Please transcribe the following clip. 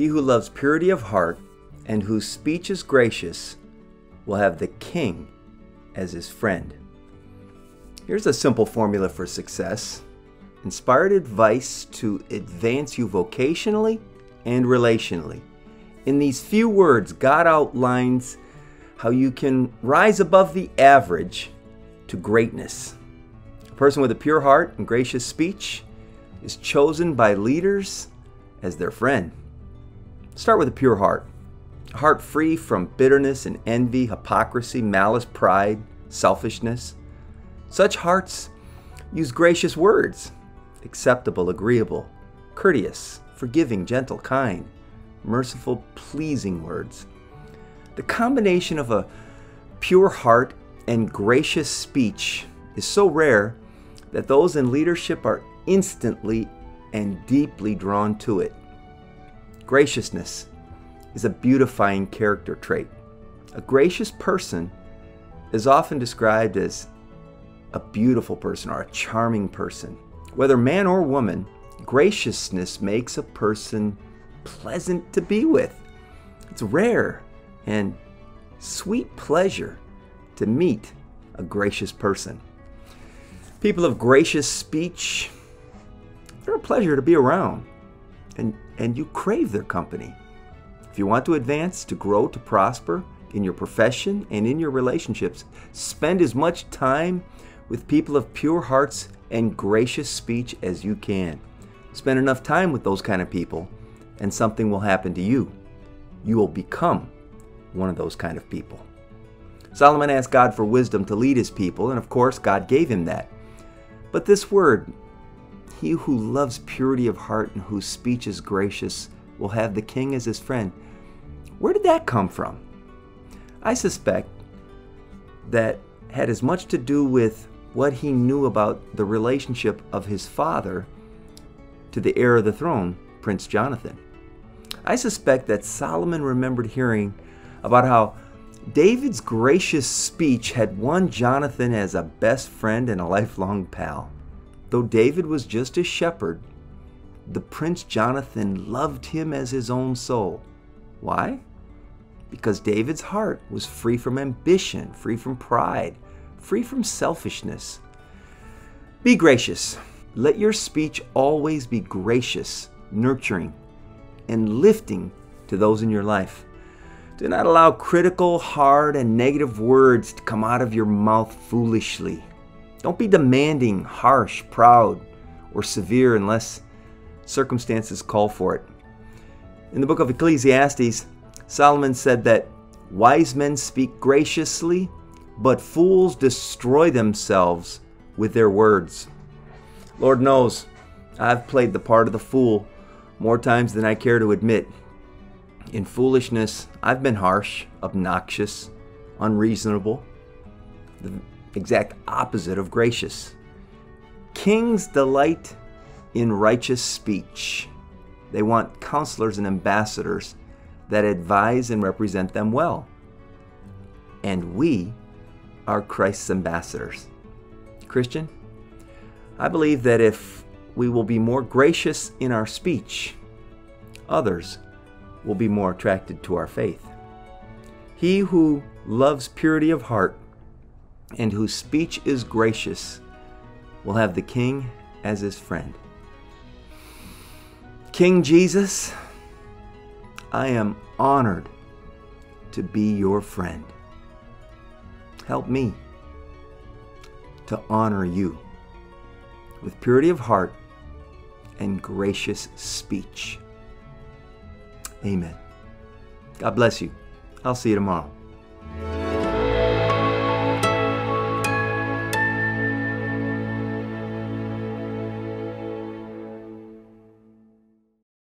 He who loves purity of heart and whose speech is gracious will have the king as his friend. Here's a simple formula for success inspired advice to advance you vocationally and relationally. In these few words, God outlines how you can rise above the average to greatness. A person with a pure heart and gracious speech is chosen by leaders as their friend. Start with a pure heart, a heart free from bitterness and envy, hypocrisy, malice, pride, selfishness. Such hearts use gracious words, acceptable, agreeable, courteous, forgiving, gentle, kind, merciful, pleasing words. The combination of a pure heart and gracious speech is so rare that those in leadership are instantly and deeply drawn to it. Graciousness is a beautifying character trait. A gracious person is often described as a beautiful person or a charming person. Whether man or woman, graciousness makes a person pleasant to be with. It's rare and sweet pleasure to meet a gracious person. People of gracious speech, they're a pleasure to be around, and, and you crave their company. If you want to advance, to grow, to prosper in your profession and in your relationships, spend as much time with people of pure hearts and gracious speech as you can. Spend enough time with those kind of people, and something will happen to you. You will become one of those kind of people. Solomon asked God for wisdom to lead his people, and of course, God gave him that. But this word, he who loves purity of heart and whose speech is gracious, will have the king as his friend. Where did that come from? I suspect that had as much to do with what he knew about the relationship of his father to the heir of the throne, Prince Jonathan. I suspect that Solomon remembered hearing about how David's gracious speech had won Jonathan as a best friend and a lifelong pal. Though David was just a shepherd, the Prince Jonathan loved him as his own soul. Why? Because David's heart was free from ambition, free from pride, free from selfishness. Be gracious. Let your speech always be gracious, nurturing, and lifting to those in your life. Do not allow critical, hard, and negative words to come out of your mouth foolishly. Don't be demanding, harsh, proud, or severe unless circumstances call for it. In the book of Ecclesiastes, Solomon said that wise men speak graciously, but fools destroy themselves with their words. Lord knows, I've played the part of the fool more times than I care to admit. In foolishness, I've been harsh, obnoxious, unreasonable, the exact opposite of gracious. Kings delight in righteous speech. They want counselors and ambassadors that advise and represent them well. And we are Christ's ambassadors. Christian, I believe that if we will be more gracious in our speech, others will be more attracted to our faith. He who loves purity of heart and whose speech is gracious will have the King as his friend. King Jesus, I am honored to be your friend. Help me to honor you with purity of heart and gracious speech. Amen. God bless you. I'll see you tomorrow.